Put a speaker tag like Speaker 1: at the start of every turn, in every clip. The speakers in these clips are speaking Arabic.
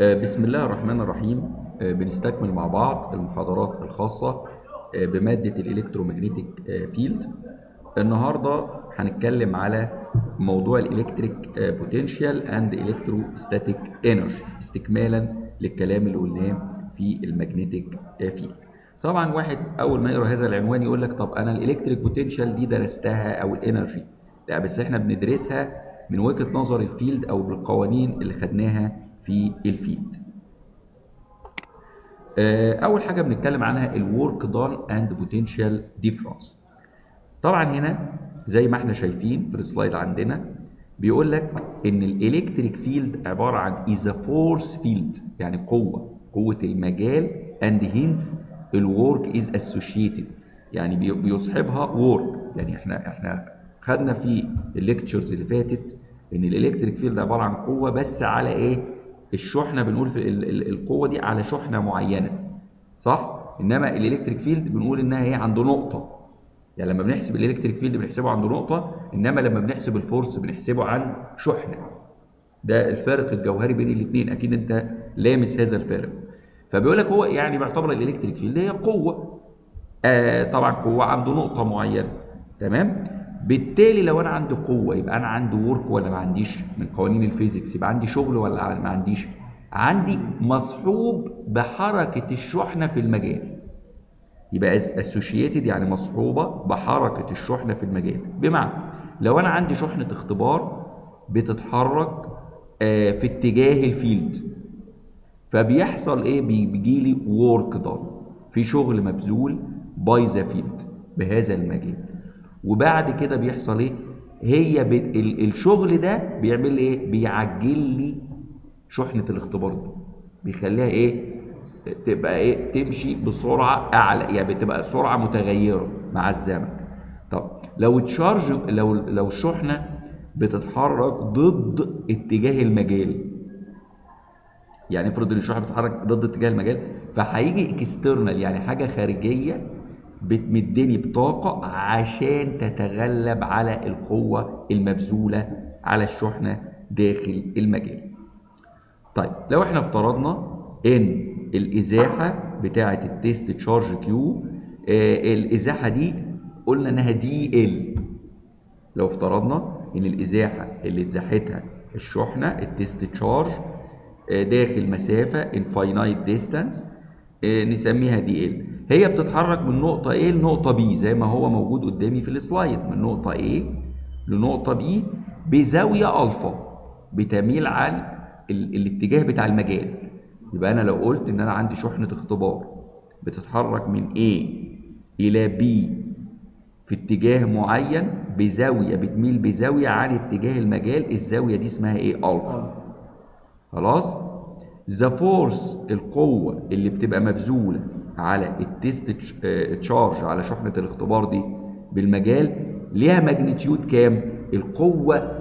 Speaker 1: بسم الله الرحمن الرحيم. بنستكمل مع بعض المحاضرات الخاصة بمادة ال electromagnetic field. النهاردة هنتكلم على موضوع ال electric potential and electrostatic energy استكمالا للكلام اللي قلناه في ال magnetic field. طبعا واحد أول ما يقرأ هذا العنوان يقول لك طب أنا ال electric potential دي درستها أو ال energy؟ لا بس إحنا بندرسها من وجهة نظر ال field أو بالقوانين اللي خدناها في ال field. أول حاجة بنتكلم عنها ال work done and potential difference طبعا هنا زي ما إحنا شايفين في ال slide عندنا بيقول لك إن ال electric field عبارة عن as force field يعني قوة قوة المجال and hence ال work is associated يعني بيصحبها work يعني إحنا إحنا خدنا في ال lectures اللي فاتت إن ال electric field عبارة عن قوة بس على إيه؟ الشحنة بنقول في القوة دي على شحنة معينة صح؟ إنما ال electric field بنقول إنها هي عند نقطة. يعني لما بنحسب ال electric field بنحسبه عند نقطة إنما لما بنحسب ال force بنحسبه عن شحنة. ده الفارق الجوهري بين الاثنين أكيد أنت لامس هذا الفارق فبيقول لك هو يعني بيعتبر ال electric field هي قوة. آه طبعا قوة عند نقطة معينة. تمام؟ بالتالي لو أنا عندي قوة يبقى أنا عندي work ولا ما عنديش؟ من قوانين ال physics يبقى عندي شغل ولا ما عنديش؟ عندي مصحوب بحركة الشحنة في المجال. يبقى associated يعني مصحوبة بحركة الشحنة في المجال. بمعنى لو أنا عندي شحنة اختبار بتتحرك في اتجاه ال field فبيحصل إيه؟ بيجي لي work done في شغل مبذول by the field بهذا المجال. وبعد كده بيحصل إيه؟ هي. الشغل ده بيعمل لي إيه؟ بيعجل لي شحنة الاختبار دي. بيخليها إيه؟ تبقى إيه؟ تمشي بسرعة أعلى يعني بتبقى سرعة متغيرة مع الزمن. طب لو charge لو لو الشحنة بتتحرك ضد اتجاه المجال يعني افرض إن الشحنة بتتحرك ضد اتجاه المجال فهيجي external يعني حاجة خارجية بتمدني بطاقة عشان تتغلب على القوة المبذولة على الشحنة داخل المجال. طيب لو إحنا افترضنا إن الإزاحة بتاعة ال test charge Q آه الإزاحة دي قلنا إنها dL لو افترضنا إن الإزاحة اللي اتزاحتها الشحنة ال test charge آه داخل مسافة infinite distance آه نسميها dL هي بتتحرك من نقطة A لنقطة B زي ما هو موجود قدامي في السلايد من نقطة A لنقطة B بزاوية ألفا بتميل عن ال الاتجاه بتاع المجال يبقى أنا لو قلت إن أنا عندي شحنة اختبار بتتحرك من A إلى B في اتجاه معين بزاوية بتميل بزاوية عن اتجاه المجال الزاوية دي اسمها إيه؟ ألفا خلاص؟ the force القوة اللي بتبقى مبذولة على ال test charge على شحنة الاختبار دي بالمجال ليها magnitude كام؟ القوة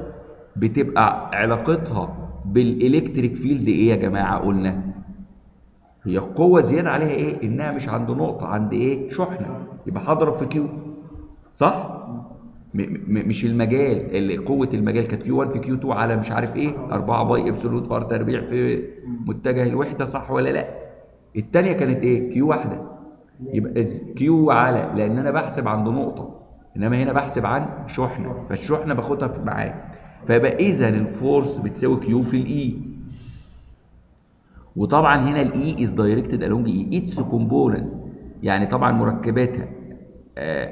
Speaker 1: بتبقى علاقتها بال electric field إيه يا جماعة قلنا؟ هي القوة زيادة عليها إيه؟ إنها مش عند نقطة عند إيه؟ شحنة يبقى هضرب في Q صح؟ مش المجال قوة المجال كانت Q 1 في Q 2 على مش عارف إيه 4 pi epsilon في R تربيع في متجه الوحدة صح ولا لأ؟ الثانية كانت إيه؟ Q واحدة. يبقى Q على لأن أنا بحسب عند نقطة إنما هنا بحسب عن شحنة فالشحنة باخدها معايا. فيبقى إذا ال force بتساوي Q في ال E وطبعا هنا ال E is directed along E its component يعني طبعا مركباتها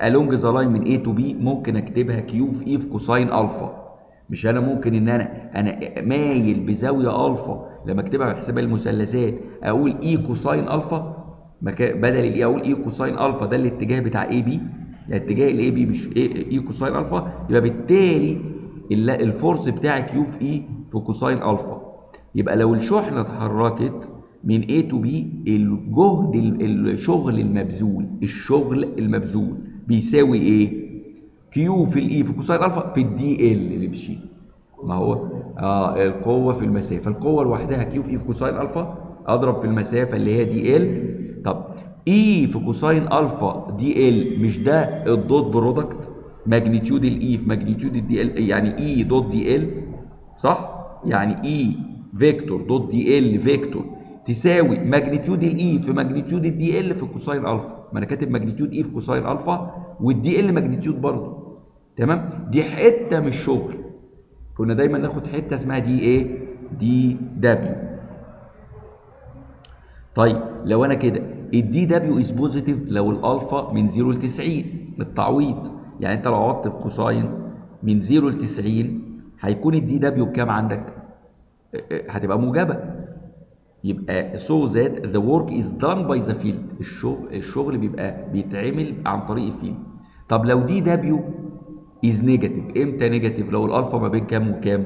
Speaker 1: along the line من A to B ممكن أكتبها Q في E في cosine الفا مش أنا ممكن إن أنا أنا مايل بزاوية الفا لما اكتبها في حساب المثلثات أقول E cosine الفا بدل ال E أقول E cosine الفا ده الاتجاه بتاع AB يعني اتجاه ال AB مش E cosine الفا يبقى بالتالي ال force بتاعي Q في E في cosine الفا يبقى لو الشحنة اتحركت من A to B الجهد الشغل المبذول الشغل المبذول بيساوي إيه؟ Q في ال E في cosine الفا في ال dL اللي بشيل ما هو؟ آه القوة في المسافة. القوه لوحدها Q في E في cosine الفا أضرب في المسافه اللي هي dL طب E في cosine الفا dL مش ده ال dot product magnitude ال E في magnitude ال dL يعني E dot dL صح؟ يعني E vector dot dL vector تساوي magnitude ال E في magnitude ال dL في cosine الفا ما أنا كاتب magnitude E في cosine الفا وال dL magnitude برضه. تمام؟ دي حتة من الشغل. كنا دايما ناخد حتة اسمها دي إيه؟ دي دبليو. طيب لو أنا كده ال dW is positive لو الألفا من 0 ل 90 التعويض. يعني أنت لو عوضت ب cosine من 0 ل 90 هيكون الدي دبليو بكام عندك؟ هتبقى موجبة. يبقى so that the work is done by the field. الشغل الشغل بيبقى بيتعمل عن طريق ال field. طب لو دي دبليو is negative. إمتى negative لو الألفا ما بين كام وكام؟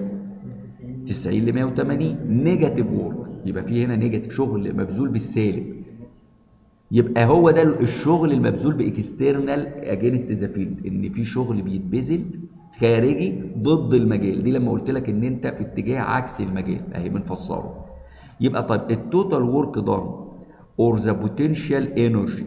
Speaker 1: 90 ل 180 negative work يبقى في هنا negative شغل مبذول بالسالب. يبقى هو ده الشغل المبذول ب external against the field إن في شغل بيتبذل خارجي ضد المجال. دي لما قلت لك إن أنت في اتجاه عكس المجال. أهي بنفسره يبقى طيب ال total work done or the potential energy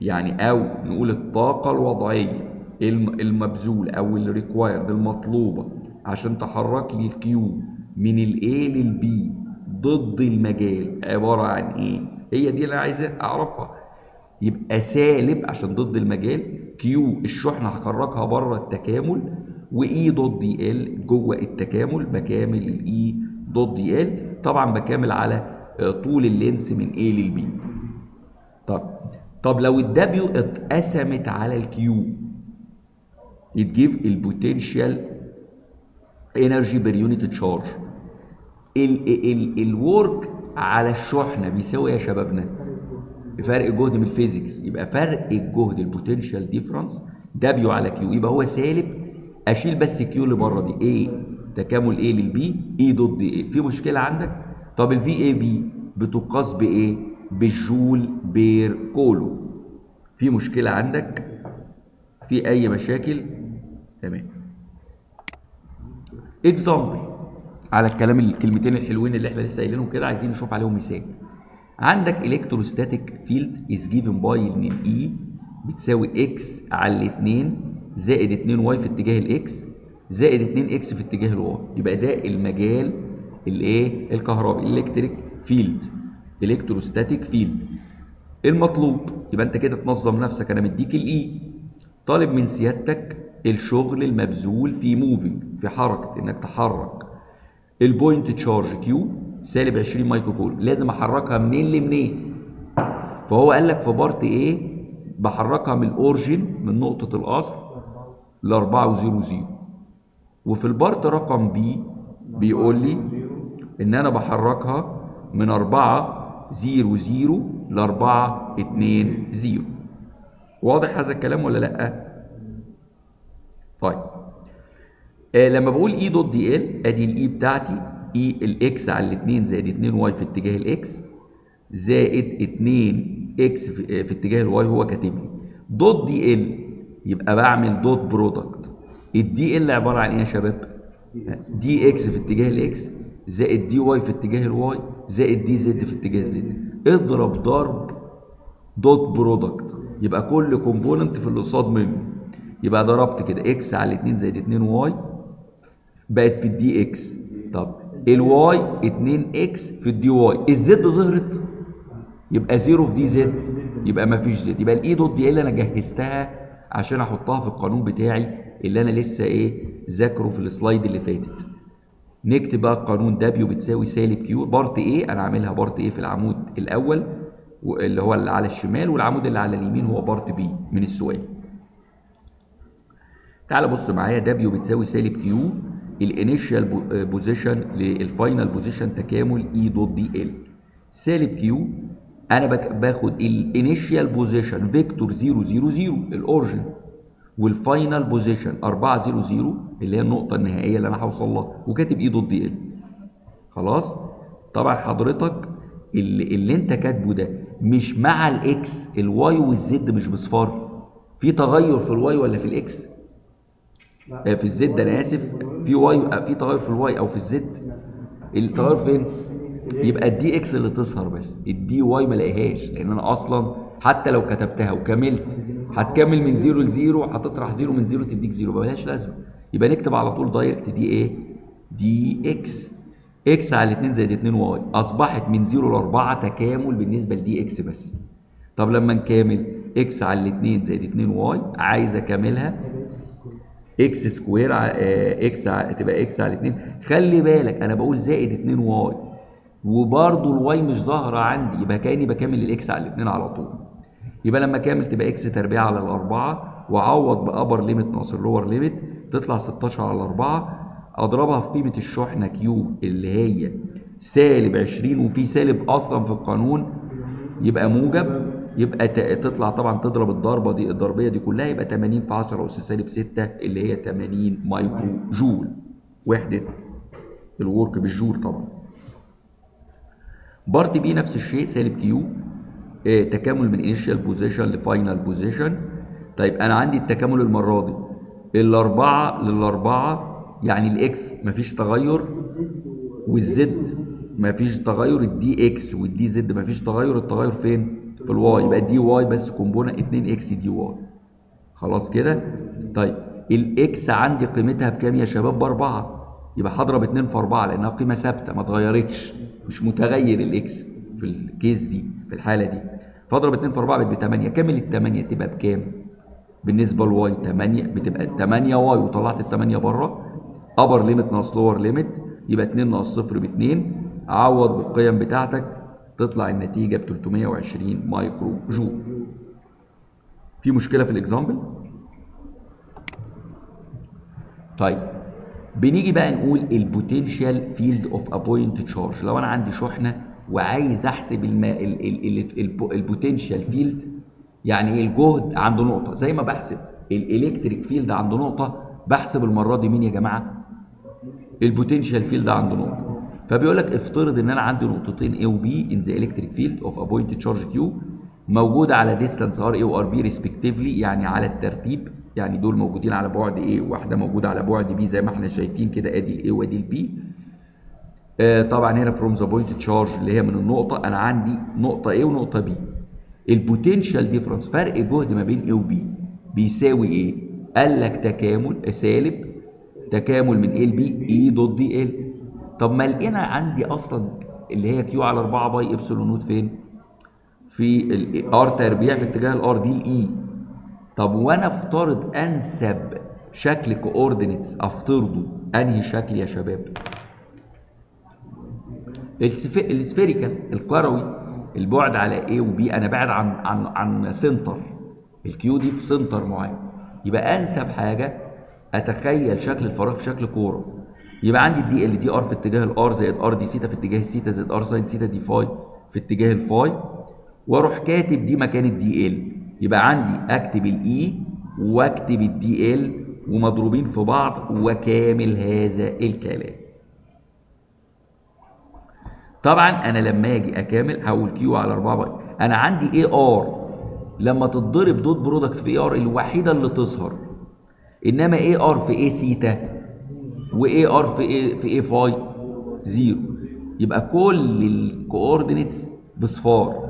Speaker 1: يعني أو نقول الطاقة الوضعية. المبذول أو ال required المطلوبه عشان تحرك لي ال Q من ال A لل B ضد المجال. عبارة عن إيه؟ هي دي اللي أنا عايز أعرفها. يبقى سالب عشان ضد المجال Q الشحنة هخرجها بره التكامل و E dot dL جوه التكامل بكامل ال E dot dL طبعا بكامل على طول ال length من A لل B. طب طب لو ال W اتقسمت على ال Q يتجيب ال potential energy per unit charge ال work على الشحنة بيساوي يا شبابنا فرق جهد من ال physics يبقى فرق الجهد ال potential difference W على Q يبقى هو سالب. أشيل بس Q اللي بره دي. إيه تكامل A لل B E dot dL في مشكلة عندك؟ طب ال V AB بتقاس بايه بالجول per coulomb. في مشكلة عندك؟ في أي مشاكل؟ تمام. Example على الكلام الكلمتين الحلوين اللي إحنا لسه قايلينهم كده عايزين نشوف عليهم مثال. عندك electrostatic field is given by ان ال E بتساوي X على الاثنين زائد 2 Y في اتجاه ال X زائد 2 X في اتجاه ال Y يبقى ده المجال الايه؟ الكهربي ال electric field ال electrostatic field المطلوب يبقى أنت كده تنظم نفسك أنا مديك ال E طالب من سيادتك الشغل المبذول في moving في حركة إنك تحرك. ال point charge Q سالب 20 micro coulomb لازم أحركها منين لمنين. فهو قال لك في part A بحركها من ال origin من نقطة الأصل ل 4 و0 0 وفي ال part رقم B بيقول لي إن أنا بحركها من 4 0 0 ل 4 2 0 واضح هذا الكلام ولا لأ؟ طيب. آه لما بقول E dot dL ادي ال E بتاعتي اي ال X على الاثنين زائد 2 Y في اتجاه ال X زائد 2 X في, في اتجاه ال Y هو كاتب لي dot dL يبقى بعمل dot product ال dL عبارة عن إيه يا شباب؟ dX في اتجاه ال X زائد dY في اتجاه ال Y زائد dZ في اتجاه ال Z اضرب ضرب dot product يبقى كل component في اللي قصاد منه. يبقى ضربت كده X على 2 زائد 2 Y بقت في ال dX طب ال Y 2 X في ال dY. ال Z ظهرت. يبقى zero في dZ يبقى ما فيش Z. يبقى ال E dot dL اللي أنا جهزتها عشان أحطها في القانون بتاعي اللي أنا لسه إيه ذاكره في ال slide اللي فاتت. نكتب بقى القانون W بتساوي سالب Q part A أنا عاملها part A في العمود الأول اللي هو اللي على الشمال والعمود اللي على اليمين هو part B من السؤال تعال بص معايا W بتساوي سالب Q ال initial position لل final position تكامل E dot dL سالب Q أنا باخد ال initial position vector 0 0 0 ال origin وال final position 4 0 0 اللي هي النقطة النهائية اللي أنا هوصل لها. وكاتب E dot dL خلاص؟ طبعا حضرتك اللي, اللي أنت كاتبه ده مش مع الاكس ال Y والزد مش بصفار. في تغير في الواي ولا في ال X في ال Z أنا آسف. في Y في تغير في ال Y أو في ال Z. التغير فين؟ يبقى ال dX اللي تظهر بس. ال dY ما لاقيهاش لأن أنا أصلا حتى لو كتبتها وكملت هتكمل من 0 ل 0 هتطرح 0 من 0 تديك 0 ملهاش لازمة. يبقى نكتب على طول direct دي إيه؟ dX X على 2 زائد 2 Y. أصبحت من 0 ل 4 تكامل بالنسبة ل dX بس. طب لما نكامل X على 2 زائد 2 Y عايز أكملها؟ X square X تبقى X على 2 خلي بالك أنا بقول زائد 2 Y. وبرضه ال Y مش ظاهرة عندي يبقى كأني بكمل ال X على 2 على طول. يبقى لما كامل تبقى X تربيع على الأربعة وأعوض ب upper limit ناقص ال lower limit تطلع 16 على 4 أضربها في قيمة الشحنة Q اللي هي سالب 20 وفي سالب أصلا في القانون يبقى موجب. يبقى تطلع طبعا تضرب الضربة دي الضربية دي كلها يبقى 80 في 10 اس سالب 6 اللي هي 80 micro joule. وحدة ال work بالجول طبعا. Part B نفس الشيء سالب Q. آه تكامل من initial position ل final position طيب أنا عندي التكامل المرة دي. الأربعة للأربعة يعني ال X مفيش تغير وال Z مفيش تغير ال dX وال dZ مفيش تغير. التغير فين؟ ال Y يبقى dY بس component 2 X dY. خلاص كده؟ طيب ال X عندي قيمتها بكام يا شباب؟ بأربعة. يبقى هضرب 2 في 4 لأنها قيمة ثابتة ما اتغيرتش. مش متغير ال X في ال case دي في الحالة دي. فاضرب 2 في 4 بقت ب 8 كامل ال 8 تبقى بكام؟ بالنسبة ل Y 8 بتبقى 8 Y وطلعت ال 8 بره. upper limit ناقص lower limit يبقى 2 ناقص 0 ب 2 عوض بالقيم بتاعتك تطلع النتيجة ب 320 مايكرو جول. في مشكلة في ال example طيب بنيجي بقى نقول ال potential field of a point charge لو أنا عندي شحنة وعايز أحسب ال potential field يعني إيه الجهد عند نقطة. زي ما بحسب ال electric field عند نقطة بحسب المرة دي مين يا جماعة؟ ال potential field عند نقطة. فبيقول لك افترض إن أنا عندي نقطتين A و B in the electric field of a point charge Q موجودة على distance R A و R B respectively يعني على الترتيب يعني دول موجودين على بعد A وواحدة موجودة على بعد B زي ما إحنا شايفين كده أدي ال A وأدي ال B آه طبعا هنا from the point charge اللي هي من النقطة أنا عندي نقطة A ونقطة B ال potential difference فرق جهد ما بين A و B بيساوي إيه؟ قال لك تكامل سالب تكامل من ال B E dot dL طب ما لقينا عندي أصلا اللي هي Q على 4 pi epsilon naught فين؟ في ال R تربيع في اتجاه ال R دي ال E طب وأنا افترض أنسب شكل coordinates أفترضه أنهي شكل يا شباب؟ ال spherical الكروي البعد على A و B أنا بعد عن عن عن center ال Q دي في center معين يبقى أنسب حاجة أتخيل شكل الفراغ في شكل كورة يبقى عندي ال dL dR في اتجاه ال R زائد R d theta في اتجاه السيتا زائد R sin theta d phi في اتجاه ال phi وأروح كاتب دي مكان ال dL. يبقى عندي اكتب ال E واكتب ال dL ومضروبين في بعض وكامل هذا الكلام. طبعا أنا لما أجي أكامل هقول Q على 4 pi. أنا عندي a R لما تتضرب dot product في a R الوحيدة اللي تظهر. إنما a R في a theta و a R في a في a phi zero يبقى كل ال coordinates بصفار.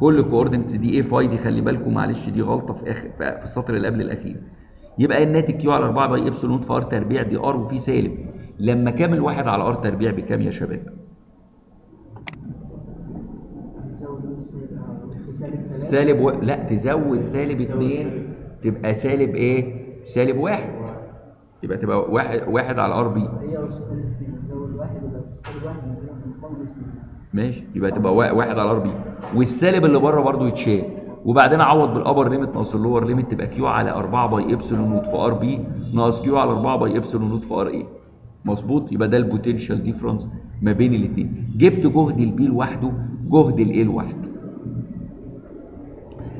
Speaker 1: كل ال coordinates دي a phi دي خلي بالكم معلش دي غلطة في آخر في السطر اللي قبل الأخير. يبقى الناتج Q على 4 pi epsilon في R تربيع dR وفي سالب. لما كامل واحد على R تربيع بكام يا شباب؟ سالب و... لا تزود سالب 2 تبقى سالب إيه؟ سالب واحد. يبقى تبقى واحد واحد على R B ماشي. يبقى تبقى واحد على R B والسالب اللي بره برضه يتشال. وبعدين اعوض بال upper limit ناقص ال lower limit تبقى Q على 4 pi epsilon naught في R B ناقص Q على 4 pi epsilon naught في R A مظبوط؟ يبقى ده ال potential difference ما بين الاثنين جبت جهد ال B لوحده جهد ال A لوحده.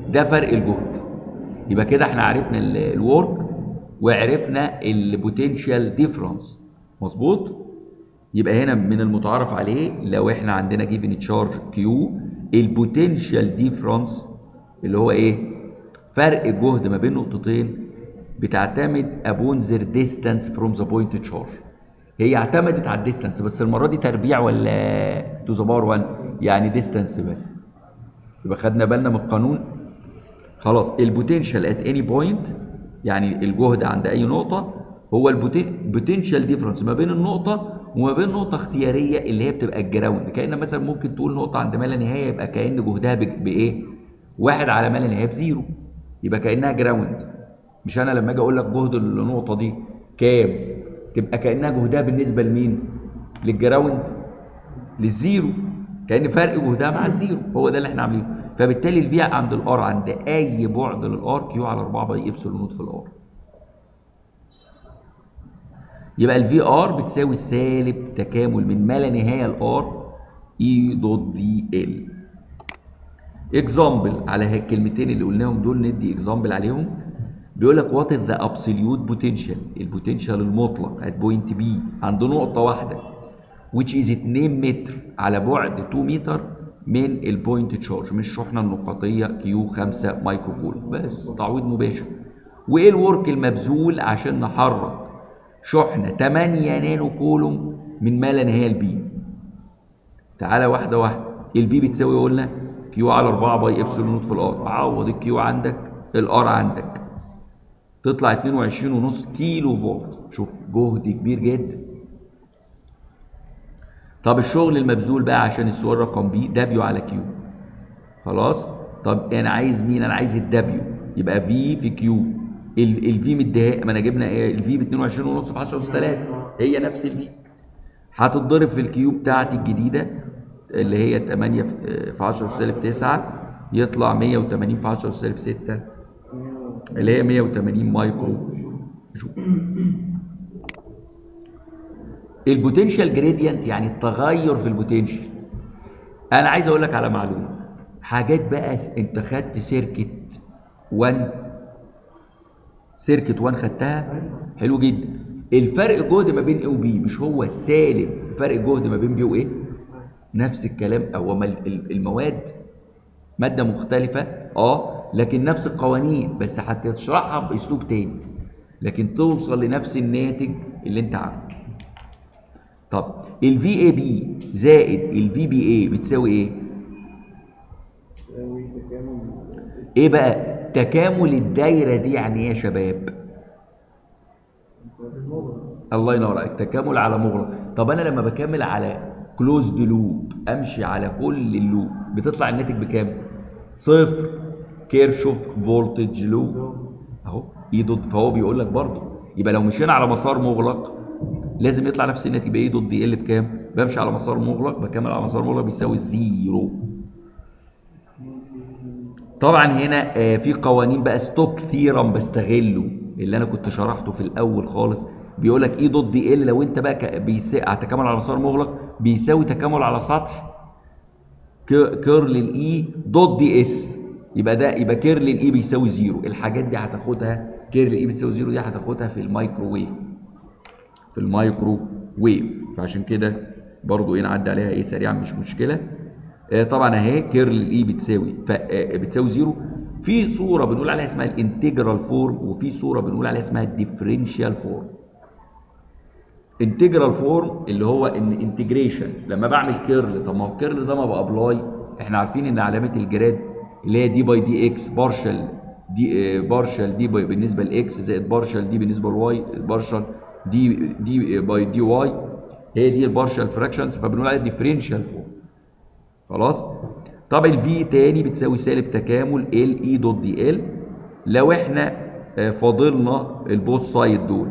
Speaker 1: ده فرق الجهد. يبقى كده إحنا عرفنا ال work وعرفنا ال potential difference مظبوط؟ يبقى هنا من المتعارف عليه لو إحنا عندنا given charge Q ال potential difference اللي هو إيه؟ فرق الجهد ما بين نقطتين بتعتمد upon their distance from the point charge. هي اعتمدت على ال distance بس المرة دي تربيع ولا to the power 1 يعني distance بس. يبقى خدنا بالنا من القانون. خلاص ال potential at any point يعني الجهد عند أي نقطة هو ال potential difference ما بين النقطة وما بين نقطة اختيارية اللي هي بتبقى ال ground. كأن مثلا ممكن تقول نقطة عند ما لا نهاية يبقى كأن جهدها بإيه؟ واحد على ما لا نهاية ب zero. يبقى كأنها ground. مش أنا لما أجي أقول لك جهد النقطة دي كام؟ تبقى كأنها جهدها بالنسبة لمين؟ لل ground. لل zero. كأن فرق جهدها مع ال zero. هو ده اللي إحنا عاملينه. فبالتالي ال V عند ال R عند أي بعد لل R Q على 4 pi epsilon naught في ال R. يبقى ال V R بتساوي سالب تكامل من ما لا نهاية ال R E dot dL example على الكلمتين اللي قلناهم دول ندي example عليهم. بيقول لك what the absolute potential ال potential المطلق at point P عند نقطة واحدة which is 2 متر على بعد 2 متر من ال point charge من الشحنه النقطية Q 5 مايكرو كولوم بس تعويض مباشر. وإيه ال work المبذول عشان نحرك؟ شحنة 8 نانو كولوم من ما لا نهاية ال P تعالى واحدة واحدة. ال P بتساوي قلنا Q على 4 pi epsilon في ال R. عوض ال Q عندك ال R عندك. تطلع 22.5 كيلو فولت. شوف جهد كبير جدا. طب الشغل المبذول بقى عشان السؤال رقم B W على Q خلاص؟ طب أنا عايز مين؟ أنا عايز ال W يبقى V في Q ال V مديها ما أنا جبنا ال V ب 22 ونص في 10 أس 3 هي نفس ال V هتتضرب في ال Q بتاعتي الجديدة اللي هي 8 في 10 أس 9 يطلع 180 في 10 أس 6 اللي هي 180 مايكرو. جول ال potential gradient يعني التغير في ال potential أنا عايز أقول لك على معلومة. حاجات بقى أنت خدت circuit 1 circuit 1 خدتها؟ حلو جدا. الفرق جهد ما بين A و B مش هو سالب فرق جهد ما بين B و A نفس الكلام. هو المواد مادة مختلفة آه لكن نفس القوانين بس هتشرحها بأسلوب تاني. لكن توصل لنفس الناتج اللي أنت عارفه. طب A B زائد B A بتساوي إيه؟ إيه بقى؟ تكامل الدايرة دي يعني إيه يا شباب؟ الله ينور عليك تكامل على مغلق. طب أنا لما بكمل على closed loop أمشي على كل ال loop بتطلع الناتج بكام؟ صفر. كيرشوف voltage law أهو E dot فهو بيقول لك برضه. يبقى لو مشينا على مسار مغلق لازم يطلع نفس الناتج E dot dl بكام؟ بمشي على مسار مغلق بكمل على مسار مغلق بيساوي zero. طبعا هنا آه في قوانين بقى Stokes theorem بستغله اللي أنا كنت شرحته في الأول خالص. بيقول لك E dot dl؟ لو أنت بقى تكامل على مسار مغلق بيساوي تكامل على سطح curl ال E dot ds يبقى ده يبقى curl ال E بيساوي zero. الحاجات دي هتاخدها curl ال E بتساوي zero دي هتاخدها في الميكروويف. في المايكرو ويف فعشان كده برضو إيه نعدي عليها إيه سريعا مش مشكلة. آه طبعا أهي curl ال E بتساوي. آه بتساوي zero. في صورة بنقول عليها اسمها ال integral form وفي صورة بنقول عليها اسمها ال differential form integral form اللي هو إن integration لما بعمل curl طب ما هو ال curl ده ما ب apply إحنا عارفين إن علامة ال grad اللي هي d by dx partial d partial d by بالنسبة ل x زائد partial d بالنسبة ل y partial d d by dy هي دي ال partial fractions فبنقول عليها differential form خلاص؟ طب ال V تاني بتساوي سالب تكامل ال E dot dl لو إحنا فاضلنا ال both side دول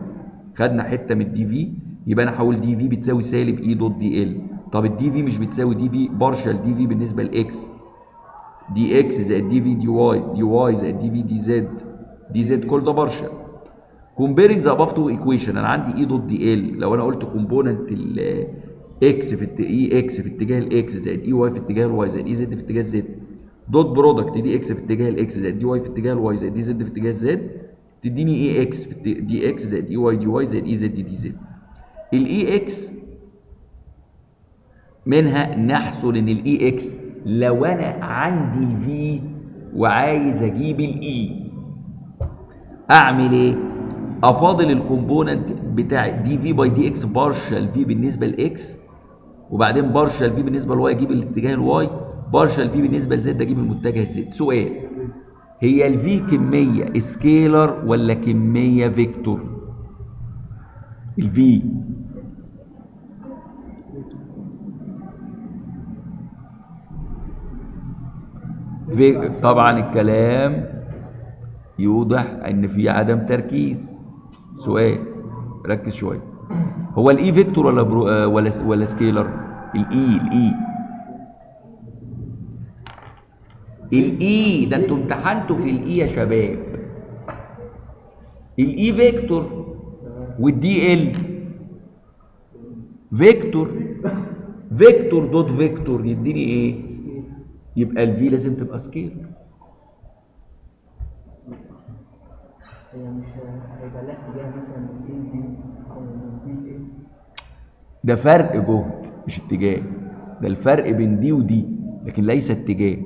Speaker 1: خدنا حتة من ال dV يبقى أنا هقول dV بتساوي سالب E dot dl طب ال dV مش بتساوي dV partial dV بالنسبة ل x dx زائد dV dy dy زائد dV dz dz كل ده partial comparing the above two equation. أنا عندي E dot dl لو أنا قلت component ال x في E x في اتجاه ال x زائد E y في اتجاه ال y زائد E z في اتجاه ال z dot product dx في اتجاه ال x زائد dy في اتجاه ال y زائد dz في اتجاه ال z تديني E x في dx زائد E y dy زائد E z dz ال E x منها نحصل إن ال E x لو أنا عندي ال V وعايز أجيب ال E أعمل إيه؟ أفاضل ال component بتاع dV by dx partial V بالنسبة ل x وبعدين partial V بالنسبة ل y أجيب الاتجاه ال y partial V بالنسبة ل z أجيب المتجه ال z سؤال هي ال V كمية scalar ولا كمية vector ال V V طبعا الكلام يوضح إن في عدم تركيز. سؤال. ركز شوية. هو ال E vector ولا برو آه، ولا ولا scalar ال E ال E ال E ده أنتوا امتحنتوا في ال E يا شباب. ال E vector وال dl vector vector dot vector يديني إيه؟ يبقى ال V لازم تبقى scalar
Speaker 2: هي مش هيبقى لها اتجاه مثلا من دي من
Speaker 1: ده فرق جهد مش اتجاه. ده الفرق بين دي ودي لكن ليس اتجاه.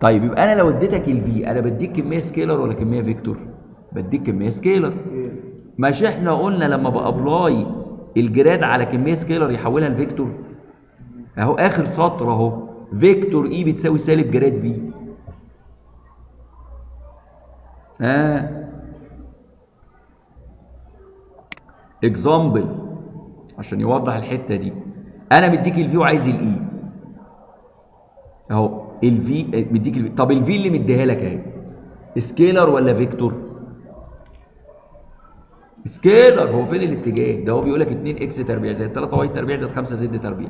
Speaker 1: طيب يبقى أنا لو اديتك ال V أنا بديك كمية scalar ولا كمية vector؟ بديك كمية scalar. مش إحنا قلنا لما ب apply ال grad على كمية scalar يحولها ل vector؟ أهو آخر سطر أهو. vector E بتساوي سالب grad V ها example عشان يوضح الحتة دي. أنا مديك ال V وعايز ال E أهو. ال V مديك ال V طب الفي اللي مديها لك أهي. scalar ولا vector scalar هو فين الاتجاه؟ ده هو بيقول لك 2 x تربيع زائد 3 y تربيع زائد 5 z تربيع.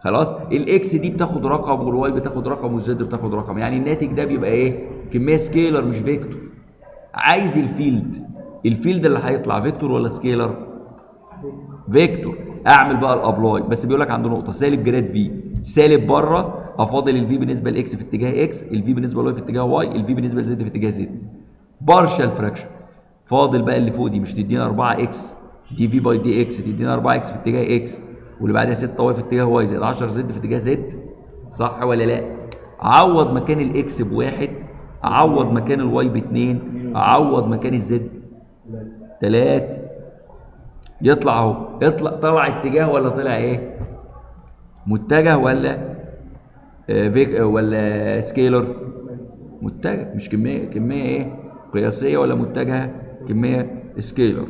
Speaker 1: خلاص؟ ال x دي بتاخد رقم وال y بتاخد رقم وال z بتاخد رقم. يعني الناتج ده بيبقى إيه؟ كمية scalar مش vector عايز ال field ال field اللي هيطلع vector ولا scalar vector أعمل بقى ال apply بس بيقول لك عند نقطة سالب grad V سالب بره أفاضل ال V بالنسبة ل x في اتجاه x ال V بالنسبة ل y في اتجاه y ال V بالنسبة ل z في اتجاه z partial fraction فاضل بقى اللي فوق دي مش تدينا 4 x dV by dx تدينا 4 x في اتجاه x واللي بعدها 6 y في اتجاه y زائد 10 z في اتجاه z. صح ولا لا؟ عوض مكان ال x بواحد اعوض مكان ال y باتنين اعوض مكان ال z تلاتة يطلع اهو. يطلع طلع اتجاه ولا طلع إيه؟ متجه ولا آه vec آه ولا scalar؟ متجه. مش كمية كمية إيه؟ قياسية ولا متجهة؟ كمية scalar.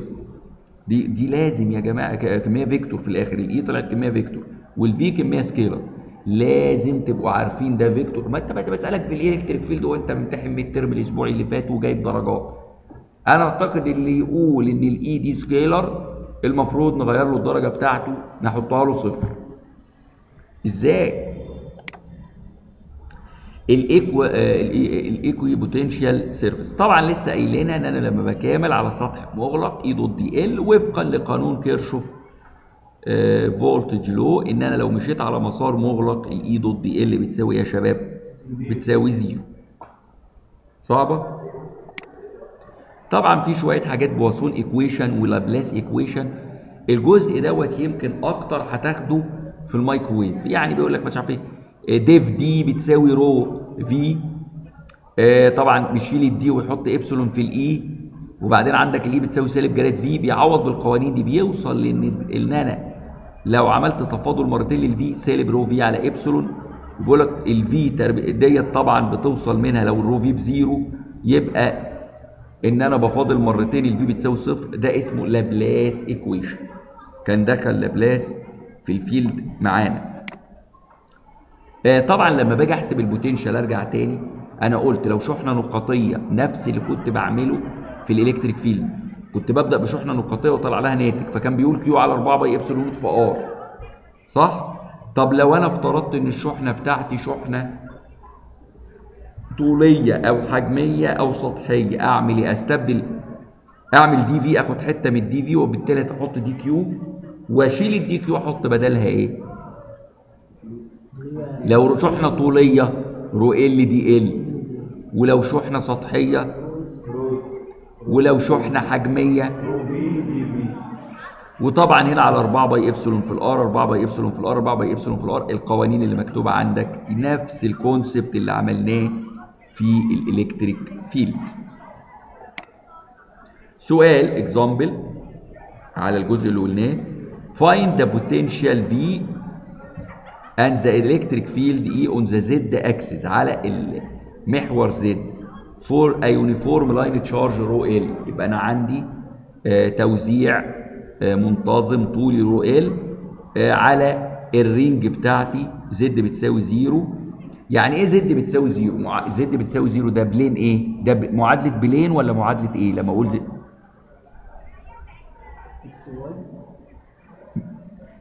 Speaker 1: دي دي لازم يا جماعة كمية vector في الآخر ال E طلعت كمية vector وال V كمية scalar لازم تبقوا عارفين ده vector. ما أنت بقى بسألك في ال electric field وأنت ممتحن من ال term الاسبوعي اللي فات وجايب درجات. أنا أعتقد اللي يقول إن ال E دي scalar المفروض نغير له الدرجة بتاعته نحطها له صفر. إزاي؟ ال equi ال equipotential surface. طبعا لسه قايلينها إن أنا لما بكامل على سطح مغلق E dot dl وفقا لقانون كيرشوف voltage لو إن أنا لو مشيت على مسار مغلق ال E dot dl بتساوي إيه يا شباب؟ بتساوي zero. صعبة؟ طبعا في شوية حاجات بواسون equation ولابلاس equation الجزء دوت يمكن أكتر هتاخده في الميكروويف. يعني بيقول لك مش عارف إيه. div D بتساوي rho v آه طبعا بيشيل ال D ويحط إبسلون في ال E وبعدين عندك ال E بتساوي سالب grad V بيعوض بالقوانين دي بيوصل لإن ان أنا لو عملت تفاضل مرتين لل V سالب rho v على إبسلون بيقول لك ال V ديت طبعا بتوصل منها لو ال rho v ب zero يبقى إن أنا بفاضل مرتين ال V بتساوي صفر ده اسمه لابلاس equation كان دخل لابلاس في ال field معانا. طبعا لما باجي أحسب ال potential أرجع تاني أنا قلت لو شحنة نقطية نفس اللي كنت بعمله في ال electric field كنت ببدأ بشحنة نقطية وطلع لها ناتج فكان بيقول Q على 4 pi epsilon naught في R صح؟ طب لو أنا افترضت إن الشحنة بتاعتي شحنة طولية أو حجمية أو سطحية أعمل إيه؟ أستبدل أعمل dV أخد حتة من ال dV وبالتالي أحط dQ وأشيل ال dQ أحط بدلها إيه؟ لو شحنه طولية rho L dl. ولو شحنه سطحية ولو شحنه حجمية. وطبعا هنا على 4 pi epsilon في ال R 4 pi epsilon في ال R 4 pi epsilon في ال R. القوانين اللي مكتوبة عندك نفس ال concept اللي عملناه في ال electric field. سؤال example على الجزء اللي قلناه. Find the potential V and the electric field E on the Z axis على المحور Z for a uniform line charge rho L. يبقى أنا عندي آه، توزيع آه، منتظم طولي rho L آه، على ال ring بتاعتي Z بتساوي zero. يعني إيه Z بتساوي zero؟ مع- Z بتساوي zero ده plane إيه؟ ده ب- معادلة plane ولا معادلة إيه؟ لما
Speaker 2: أقول Z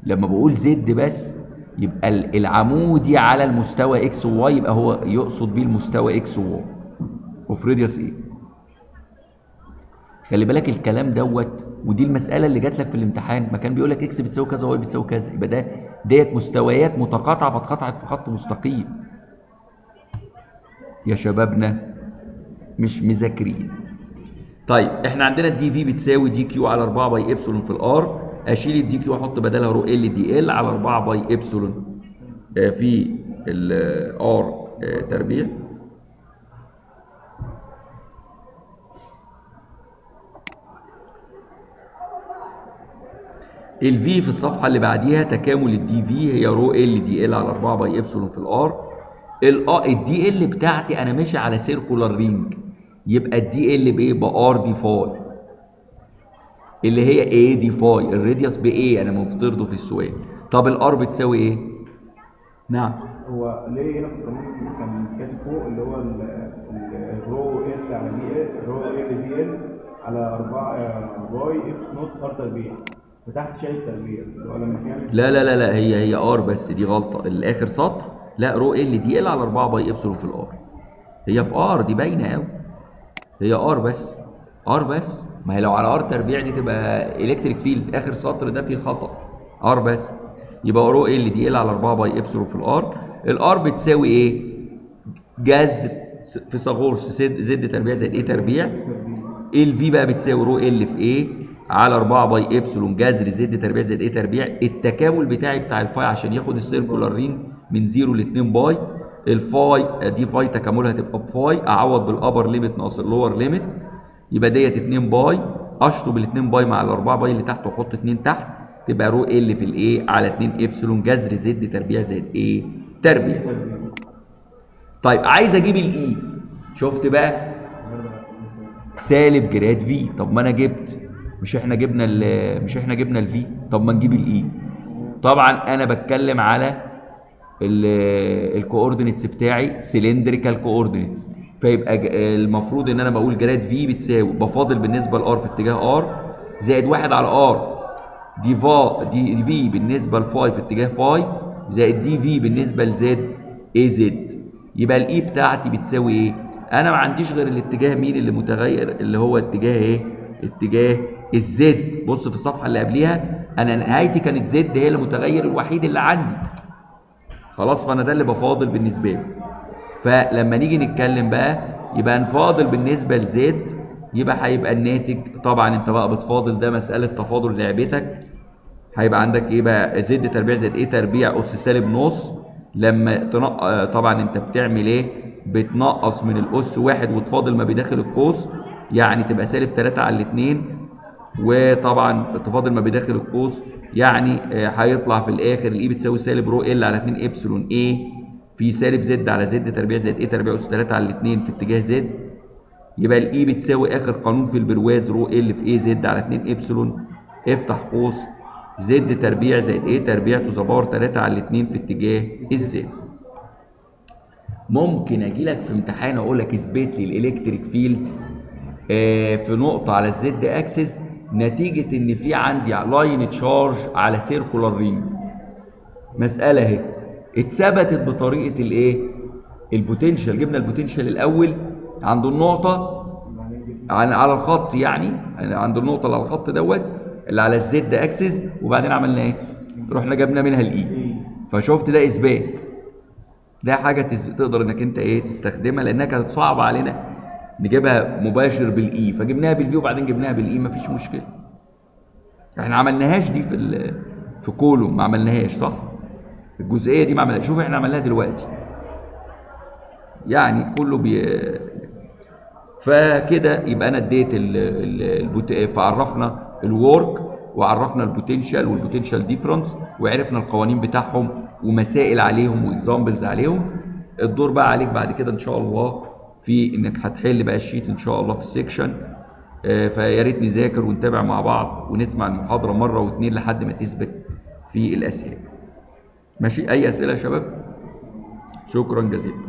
Speaker 1: لما بقول Z بس يبقى ال- العمودي على المستوى X و Y يبقى هو يقصد بيه المستوى X و Y وفي radius a خلي بالك الكلام دوت ودي المسألة اللي جات لك في الامتحان ما كان بيقول لك X بتساوي كذا Y بتساوي كذا يبقى ده ديت مستويات متقاطعة فاتقطعت في خط مستقيم. يا شبابنا مش مذاكرين. طيب إحنا عندنا ال dV بتساوي dQ على 4 pi epsilon في ال R أشيل ال dQ وأحط بدلها rho L dl على 4 pi epsilon آه، في ال R تربيع. ال V في الصفحة اللي بعديها تكامل ال dV هي rho L dl على 4 pi epsilon في ال R. ال dl بتاعتي أنا ماشي على circular ring يبقى ال dl بإيه؟ ب R d phi اللي هي a d phi ال radius ب a أنا مفترضه في السؤال. طب ال R بتساوي إيه؟ نعم.
Speaker 3: هو ليه هنا في القانون كان كاتب فوق اللي هو ال- ال- ال rho L على dl rho L dl على 4 pi epsilon naught R تربيع. وتحت شايل تربيع اللي هو لما كان
Speaker 1: لا لا لا لا هي هي R بس دي غلطة. الآخر سطر لا rho L dl على 4 pi epsilon في ال R هي في R دي باينة قوي هي R بس. R بس. ما هي لو على R تربيع دي تبقى electric field آخر سطر ده فيه خطأ. R بس. يبقى rho L dl على 4 pi epsilon في ال R ال R بتساوي إيه؟ جذر فيثاغورس Z تربيع زائد a تربيع. ال V بقى بتساوي rho L في a على 4 pi epsilon جذر Z تربيع زائد a تربيع. التكامل بتاعي بتاع ال phi عشان ياخد ال circular ring من 0 ل 2 pi ال phi d phi تكاملها هتبقى ب phi أعوض بال upper limit ناقص ال lower limit يبقى ديت 2 pi أشطب ال 2 pi مع ال 4 pi اللي تحت وأحط 2 تحت تبقى rho L في ال a على 2 إبسلون جذر Z تربيع زائد a تربيع. طيب عايز أجيب ال E شفت بقى؟ سالب grad V طب ما أنا جبت مش إحنا جبنا مش إحنا جبنا ال V طب ما نجيب ال E طبعا أنا بتكلم على ال coordinates بتاعي cylindrical coordinates فيبقى المفروض إن أنا بقول grad V بتساوي. بفاضل بالنسبة ل R في اتجاه R زائد واحد على R dV dV بالنسبة ل phi في اتجاه phi زائد dV بالنسبة ل z a z يبقى ال E بتاعتي بتساوي إيه؟ أنا ما عنديش غير الاتجاه مين اللي متغير؟ اللي هو اتجاه إيه؟ اتجاه ال z بص في الصفحة اللي قبليها أنا نهايتي كانت z هي المتغير الوحيد اللي عندي. خلاص فأنا ده اللي بفاضل بالنسبة لي. فلما نيجي نتكلم بقى يبقى نفاضل بالنسبة ل z يبقى هيبقى الناتج طبعا انت بقى بتفاضل ده مسألة تفاضل لعبتك. هيبقى عندك إيه بقى؟ z تربيع زائد a تربيع؟ أس سالب نص. لما تنق... طبعا انت بتعمل إيه؟ بتنقص من الأس واحد وتفاضل ما بداخل القوس يعني تبقى سالب 3 على الاثنين وطبعا تفاضل ما بداخل القوس يعني آه، هيطلع في الآخر ال E بتساوي سالب rho L على 2 epsilon a؟ في سالب z على z تربيع زائد a تربيع أس 3 على الاثنين في اتجاه z. يبقى ال E بتساوي آخر قانون في البرواز rho L في a z على 2 إبسلون. افتح قوس. z تربيع زائد a تربيع to the power 3 على الاثنين في اتجاه ال z. ممكن أجي لك في امتحان أقول لك اثبت لي ال electric field آه، في نقطة على الزد أكسس. نتيجة إن في عندي line charge على circular ring مسألة أهي. اتثبتت بطريقة الايه؟ ال potential جبنا ال potential الأول عند النقطة عن على الخط يعني عند النقطة اللي على الخط دوت اللي على الزد أكسس وبعدين عملنا إيه؟ رحنا جبنا منها ال E فشفت ده إثبات. ده حاجة. تقدر إنك أنت إيه؟ تستخدمها لأنها كانت صعبة علينا نجيبها مباشر بال E فجبناها بال V وبعدين جبناها بال E مفيش مشكلة. إحنا عملناهاش دي في. في كولوم ما عملناهاش صح؟ الجزئية دي ما عملناهاش شوف إحنا عملناها دلوقتي. يعني كله بي فكده يبقى أنا اديت ال... ال... البوت... فعرفنا ال work وعرفنا ال potential وال potential difference وعرفنا القوانين بتاعهم ومسائل عليهم و examples عليهم. الدور بقى عليك بعد كده إن شاء الله في إنك هتحل بقى ال sheet إن شاء الله في ال section آه، فيا ريت نذاكر ونتابع مع بعض ونسمع المحاضرة مرة واثنين لحد ما تثبت في الأسئلة. ماشي؟ أي أسئلة يا شباب؟ شكرا جزيلا.